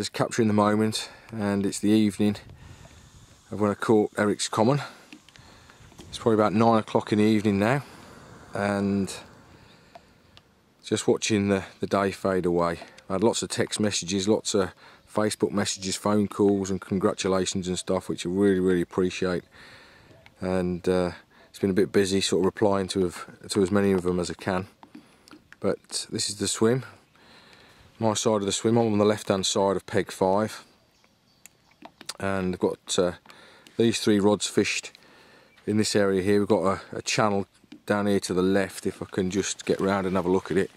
just capturing the moment and it's the evening of when I caught Eric's Common. It's probably about nine o'clock in the evening now and just watching the, the day fade away. I had lots of text messages, lots of Facebook messages, phone calls and congratulations and stuff which I really really appreciate and uh, it's been a bit busy sort of replying to, to as many of them as I can but this is the swim my side of the swim I'm on the left hand side of peg 5 and I've got uh, these three rods fished in this area here we've got a, a channel down here to the left if I can just get round and have a look at it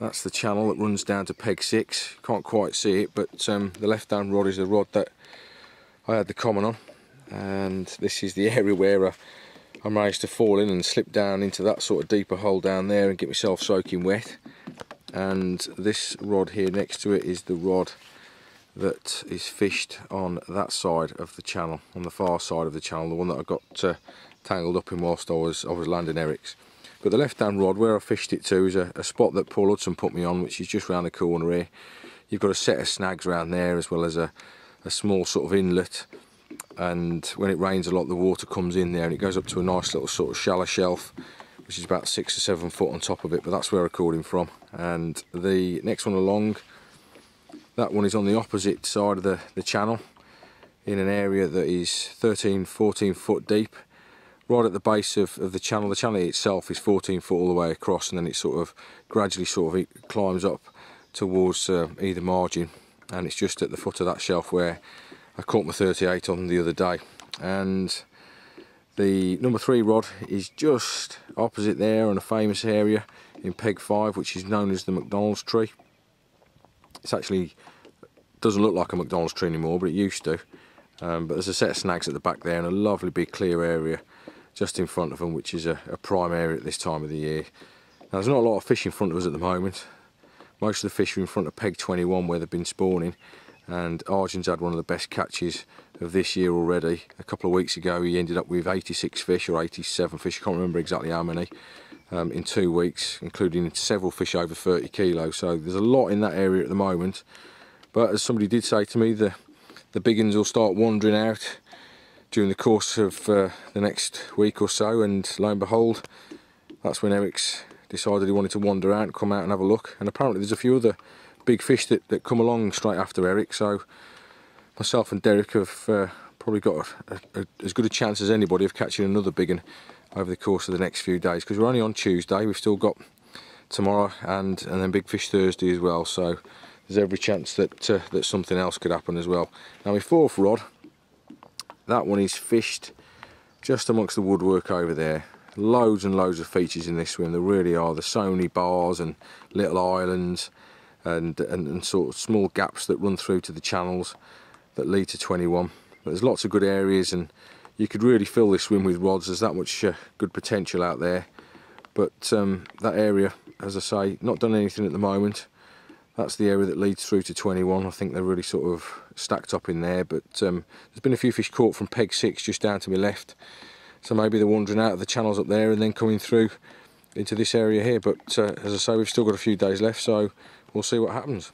that's the channel that runs down to peg 6. Can't quite see it, but um, the left hand rod is the rod that I had the common on. And this is the area where I, I managed to fall in and slip down into that sort of deeper hole down there and get myself soaking wet. And this rod here next to it is the rod that is fished on that side of the channel, on the far side of the channel, the one that I got uh, tangled up in whilst I was I was landing Eric's. But the left hand rod, where I fished it to, is a, a spot that Paul Hudson put me on, which is just round the corner here. You've got a set of snags around there as well as a, a small sort of inlet. And when it rains a lot, the water comes in there and it goes up to a nice little sort of shallow shelf, which is about six or seven foot on top of it. But that's where I caught him from. And the next one along, that one is on the opposite side of the, the channel in an area that is 13, 14 foot deep right at the base of, of the channel. The channel itself is 14 foot all the way across and then it sort of gradually sort of climbs up towards uh, either margin and it's just at the foot of that shelf where I caught my 38 on the other day and the number three rod is just opposite there on a famous area in peg 5 which is known as the McDonald's tree it's actually doesn't look like a McDonald's tree anymore but it used to um, but there's a set of snags at the back there and a lovely big clear area just in front of them, which is a, a prime area at this time of the year. Now, there's not a lot of fish in front of us at the moment. Most of the fish are in front of Peg 21 where they've been spawning and Arjun's had one of the best catches of this year already. A couple of weeks ago he ended up with 86 fish or 87 fish, I can't remember exactly how many, um, in two weeks, including several fish over 30 kilos. So there's a lot in that area at the moment. But as somebody did say to me, the, the big will start wandering out during the course of uh, the next week or so and lo and behold that's when Eric's decided he wanted to wander out and come out and have a look and apparently there's a few other big fish that, that come along straight after Eric so myself and Derek have uh, probably got a, a, as good a chance as anybody of catching another big one over the course of the next few days because we're only on Tuesday we've still got tomorrow and and then Big Fish Thursday as well so there's every chance that uh, that something else could happen as well now my fourth rod that one is fished just amongst the woodwork over there. Loads and loads of features in this swim, there really are. There's so many bars and little islands and, and, and sort of small gaps that run through to the channels that lead to 21. But there's lots of good areas and you could really fill this swim with rods. There's that much uh, good potential out there. But um, that area, as I say, not done anything at the moment that's the area that leads through to 21 I think they're really sort of stacked up in there but um, there's been a few fish caught from peg 6 just down to my left so maybe they're wandering out of the channels up there and then coming through into this area here but uh, as I say we've still got a few days left so we'll see what happens.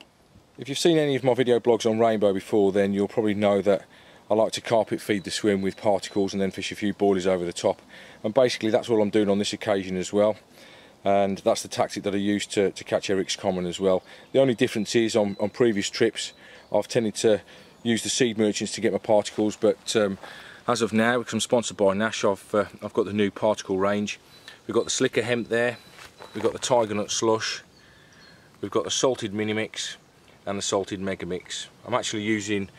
If you've seen any of my video blogs on rainbow before then you'll probably know that I like to carpet feed the swim with particles and then fish a few boilies over the top and basically that's all I'm doing on this occasion as well and that's the tactic that I use to, to catch Eric's common as well. The only difference is on, on previous trips I've tended to use the seed merchants to get my particles but um, as of now because I'm sponsored by Nash I've, uh, I've got the new particle range. We've got the slicker hemp there, we've got the tiger nut slush, we've got the salted mini mix and the salted mega mix. I'm actually using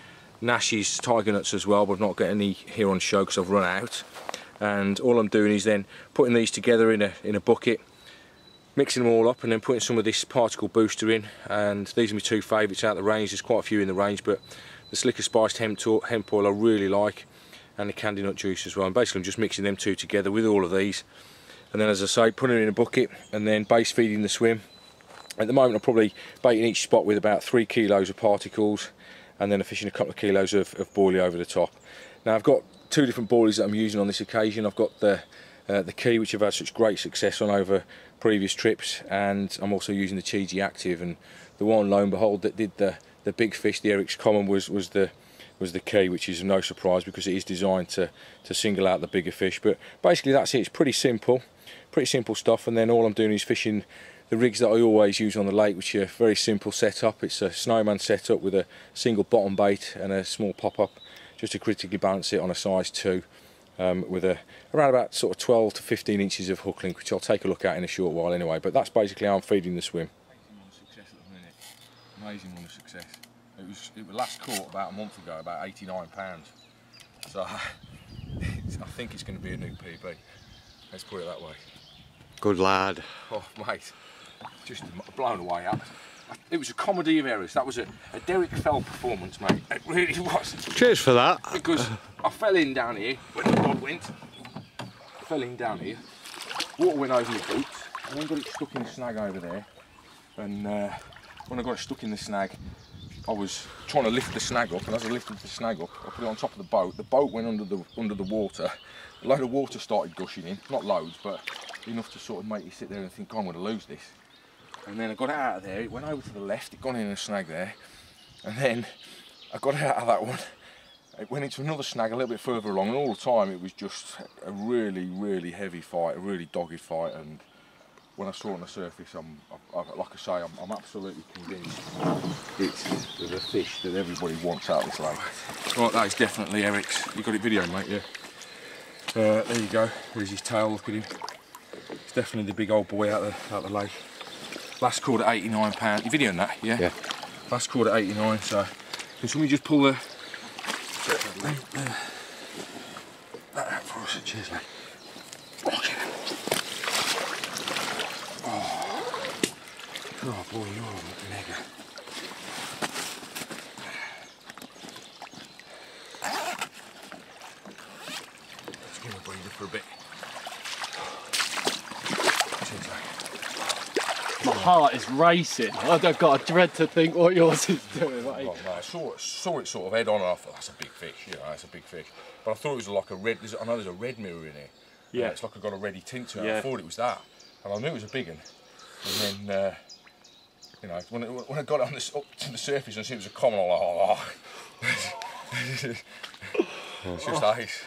Nash's tiger nuts as well but I've not got any here on show because I've run out. And all I'm doing is then putting these together in a, in a bucket mixing them all up and then putting some of this particle booster in. And these are my two favourites out the range. There's quite a few in the range but the slicker spiced hemp, hemp oil I really like and the candy nut juice as well. And basically I'm just mixing them two together with all of these. And then as I say putting it in a bucket and then base feeding the swim at the moment I'm probably baiting each spot with about three kilos of particles and then fishing a couple of kilos of, of boilie over the top now I've got two different boilies that I'm using on this occasion I've got the uh, the key which I've had such great success on over previous trips and I'm also using the Chiji Active and the one lo and behold that did the, the big fish, the Eric's Common was was the was the key, which is no surprise because it is designed to to single out the bigger fish. But basically, that's it. It's pretty simple, pretty simple stuff. And then all I'm doing is fishing the rigs that I always use on the lake, which are very simple setup. It's a snowman setup with a single bottom bait and a small pop up, just to critically balance it on a size two. Um, with a around about sort of 12 to 15 inches of hook link, which I'll take a look at in a short while anyway. But that's basically how I'm feeding the swim. Amazing one of success at the minute. Amazing one of success. It was it was last caught about a month ago, about 89 pounds. So I think it's going to be a new PB. Let's put it that way. Good lad. Oh mate, just blown away up. It was a comedy of errors. That was a, a Derek Fell performance, mate. It really was. Cheers for that. Because I fell in down here when the rod went. fell in down here. Water went over my boots. And then got it stuck in the snag over there. And uh, when I got it stuck in the snag, I was trying to lift the snag up. And as I lifted the snag up, I put it on top of the boat. The boat went under the under the water. A load of water started gushing in. Not loads, but enough to sort of make you sit there and think, oh, I'm going to lose this. And then I got out of there, it went over to the left, it got in a snag there. And then I got out of that one, it went into another snag a little bit further along, and all the time it was just a really, really heavy fight, a really dogged fight. And when I saw it on the surface, I'm, I, I, like I say, I'm, I'm, absolutely convinced it's the fish that everybody wants out this lake. Right, that is definitely Eric's. You got it video, mate, yeah. Uh, there you go. There's his tail. Look at him. It's definitely the big old boy out the out the lake. Last caught at 89 pounds. You videoing that? Yeah. Yeah. Last caught at 89. So can somebody just pull the that out for us? Cheers, mate. Oh, oh boy, you're a mega. Let's give him a breather for a bit. My heart is racing. I've got a dread to think what yours is doing. Like. Well, no, I saw it, saw it sort of head on and I thought, that's a big fish, you know, that's a big fish. But I thought it was like a red, I know there's a red mirror in here. Yeah. It's like I got a ready tint to it. Yeah. I thought it was that. And I knew it was a big one. And then, uh, you know, when, it, when I got it on this, up to the surface and see it was a common, I'm like, oh, it's just ice.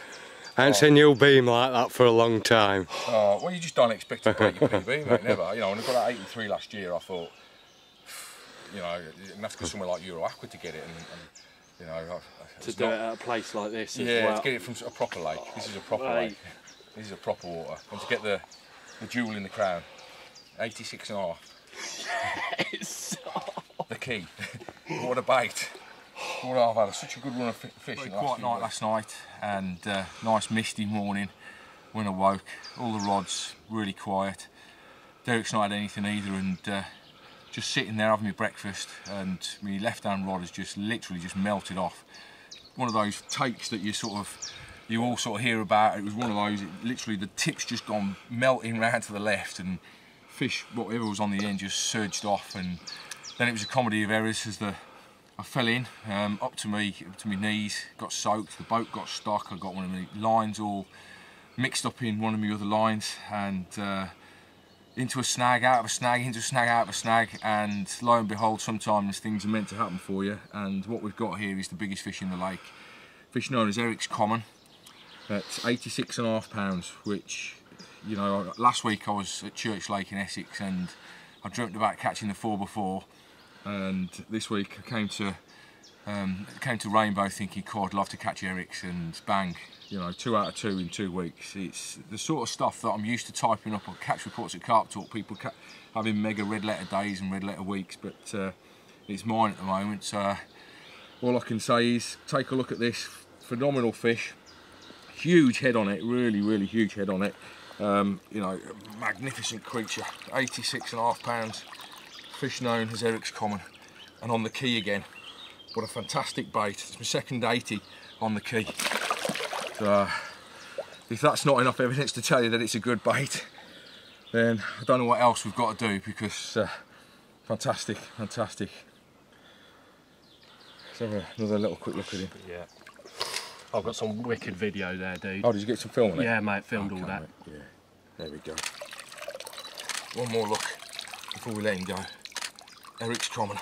I haven't oh. seen you beam like that for a long time. Oh, well, you just don't expect to break your PB, mate, never. You know, when I got that 83 last year, I thought, you know, you're going to have to go somewhere like Euro Aqua to get it. And, and you know, I- To it's do not- it at a place like this as Yeah, well. to get it from a proper lake. This is a proper Right. lake. This is a proper water. And to get the, the jewel in the crown, 86 and a half. It's The key. what a bait. I've had such a good run of fi- fishing. Quite night last night and uh, nice misty morning when I woke. All the rods really quiet. Derek's not had anything either and uh, just sitting there having my breakfast and my left hand rod has just literally just melted off. One of those takes that you sort of you all sort of hear about. It was one of those. It, literally, the tip's just gone melting round to the left, and fish, whatever was on the end, just surged off. And then it was a comedy of errors as the I fell in um, up to me up to my knees, got soaked. The boat got stuck. I got one of my lines all mixed up in one of my other lines, and uh, into a snag, out of a snag, into a snag, out of a snag, and lo and behold, sometimes things are meant to happen for you. And what we've got here is the biggest fish in the lake, fish known as Eric's Common. That's 86 and a half pounds, which, you know, last week I was at Church Lake in Essex and I dreamt about catching the 4x4 and this week I came to um, came to Rainbow thinking, God, love to catch Eric's and bang, you know, two out of two in two weeks. It's the sort of stuff that I'm used to typing up on catch reports at Carp Talk, people having mega red letter days and red letter weeks, but uh, it's mine at the moment. So all I can say is take a look at this phenomenal fish, huge head on it, really, really huge head on it. Um, you know, magnificent creature, 86 and a half pounds, fish known as Eric's Common, and on the key again. What a fantastic bait. It's my second 80 on the key. So, if that's not enough evidence to tell you that it's a good bait, then I don't know what else we've got to do because uh, fantastic, fantastic. Let's have another little quick look at him. Yeah. I've got some wicked video there, dude. Oh, did you get some film on it? yeah, mate, filmed Okay, all that. mate, Yeah, there we go. One more look before we let him go. Eric's Common.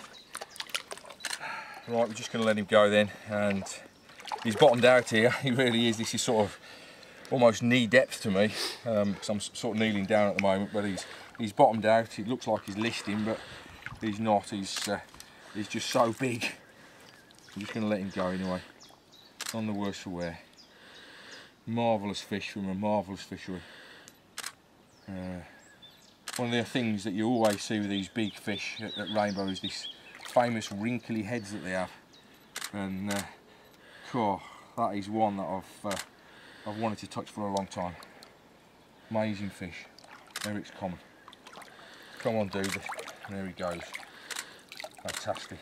Right, we're just going to let him go then, and he's bottomed out here. He really is. This is sort of almost knee depth to me, because I'm sort of kneeling down at the moment. But he's he's bottomed out. It looks like he's listing, but he's not. He's uh, he's just so big. I'm just going to let him go anyway. None the worse for wear. Marvellous fish from a marvellous fishery. Uh, one of the things that you always see with these big fish at, at Rainbow is this famous wrinkly heads that they have. And uh, cool, that is one that I've uh, I've wanted to touch for a long time. Amazing fish. Eric's common. Come on, dude. There he goes. Fantastic.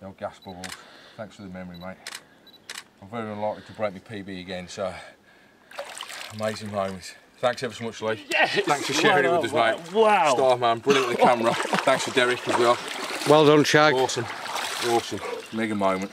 No gas bubbles. Thanks for the memory, mate. I'm very unlikely to break my PB again, so amazing moment. Thanks ever so much, Lee. Yes! Thanks for sharing it with us, Wow, mate. Wow. Star man, brilliant with the camera. Thanks for Derek as well. Well done, Shag. Awesome, awesome, mega moment.